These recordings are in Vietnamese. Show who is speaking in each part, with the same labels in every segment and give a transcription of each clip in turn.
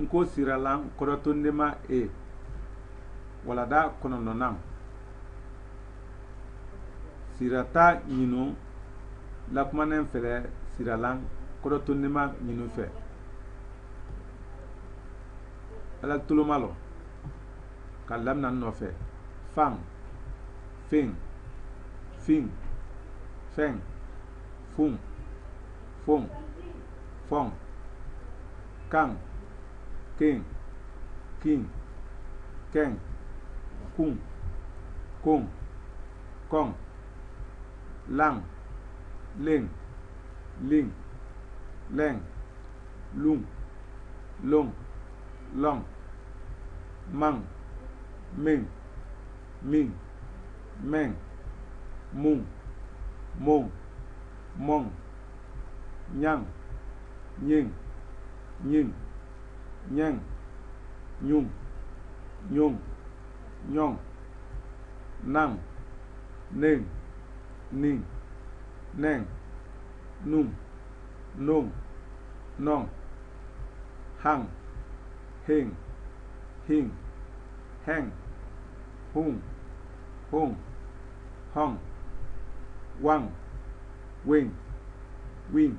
Speaker 1: nko siralan kɔrɔtondema e. Wala da kɔnɔnɔnan sirata ɲinu lakumanen fɛlɛ siralan kɔrɔtondema ɲinu fɛ. Ala toloma lɔ. Ka lamina nɔfɛ fan fen fin fɛn fun fon fɔn kan quem, quem, quem, cum, cum, com, lang, leng, ling, leng, lung, long, long, mang, ming, ming, meng, mung, mông, mong, nhang, nhing, nhing nyen nhung. Nhung. Nhong. Nang. Nen ning, neng, nung, nung, nong, hang heng hing heng hung hung hong wang wing wing,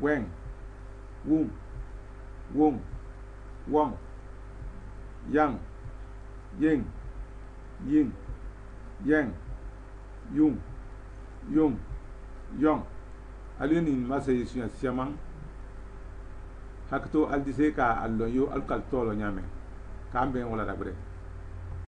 Speaker 1: wang, wum wum wong. Yang. Yin yin yang. Yung. Yung. Yong. Aliyo nin masa yi suya siyaman hakito aldise ka allon yo alkal tolo nyame. Ka ambe wala dabre